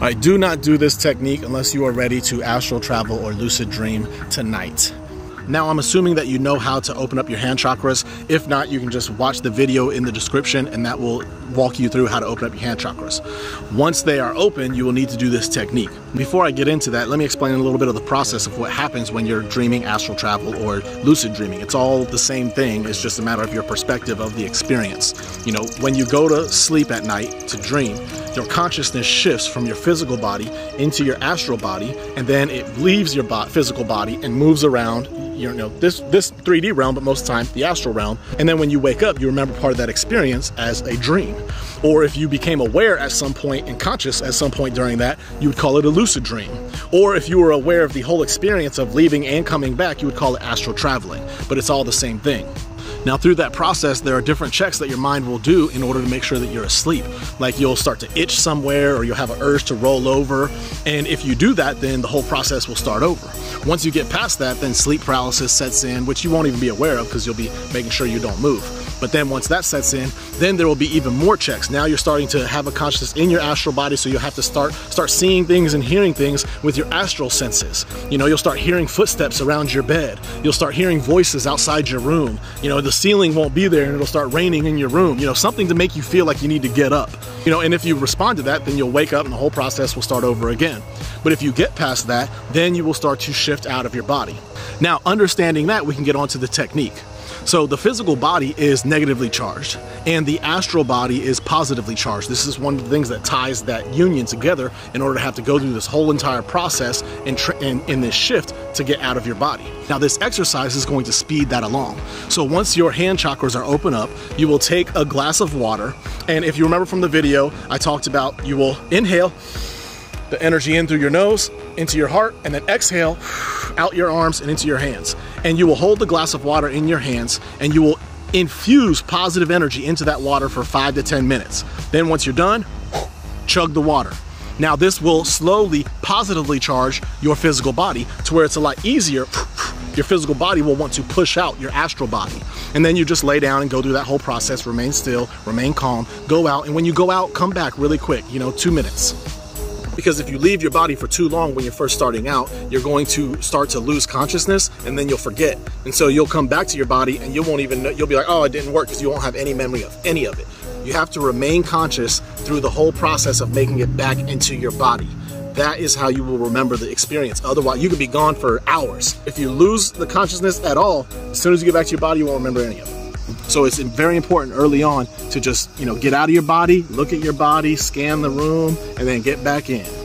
Right, do not do this technique unless you are ready to astral travel or lucid dream tonight. Now, I'm assuming that you know how to open up your hand chakras. If not, you can just watch the video in the description and that will walk you through how to open up your hand chakras. Once they are open, you will need to do this technique. Before I get into that, let me explain a little bit of the process of what happens when you're dreaming astral travel or lucid dreaming. It's all the same thing, it's just a matter of your perspective of the experience. You know, when you go to sleep at night to dream, your consciousness shifts from your physical body into your astral body, and then it leaves your physical body and moves around you know this this 3D realm, but most of the time the astral realm. And then when you wake up, you remember part of that experience as a dream. Or if you became aware at some point and conscious at some point during that, you would call it a lucid dream. Or if you were aware of the whole experience of leaving and coming back, you would call it astral traveling. But it's all the same thing. Now, through that process, there are different checks that your mind will do in order to make sure that you're asleep. Like you'll start to itch somewhere or you'll have an urge to roll over. And if you do that, then the whole process will start over. Once you get past that, then sleep paralysis sets in, which you won't even be aware of because you'll be making sure you don't move. But then once that sets in, then there will be even more checks. Now you're starting to have a consciousness in your astral body, so you'll have to start start seeing things and hearing things with your astral senses. You know, you'll start hearing footsteps around your bed. You'll start hearing voices outside your room. You know, the ceiling won't be there and it'll start raining in your room. You know, something to make you feel like you need to get up. You know, and if you respond to that, then you'll wake up and the whole process will start over again. But if you get past that, then you will start to shift out of your body. Now, understanding that, we can get onto the technique. So the physical body is negatively charged and the astral body is positively charged. This is one of the things that ties that union together in order to have to go through this whole entire process and in, in this shift to get out of your body. Now this exercise is going to speed that along. So once your hand chakras are open up, you will take a glass of water and if you remember from the video, I talked about you will inhale the energy in through your nose, into your heart, and then exhale out your arms and into your hands. And you will hold the glass of water in your hands and you will infuse positive energy into that water for five to 10 minutes. Then once you're done, chug the water. Now this will slowly positively charge your physical body to where it's a lot easier. Your physical body will want to push out your astral body. And then you just lay down and go through that whole process, remain still, remain calm, go out. And when you go out, come back really quick, you know, two minutes because if you leave your body for too long when you're first starting out, you're going to start to lose consciousness and then you'll forget. And so you'll come back to your body and you won't even know, you'll be like, oh, it didn't work because you won't have any memory of any of it. You have to remain conscious through the whole process of making it back into your body. That is how you will remember the experience. Otherwise, you could be gone for hours. If you lose the consciousness at all, as soon as you get back to your body, you won't remember any of it. So it's very important early on to just, you know, get out of your body, look at your body, scan the room, and then get back in.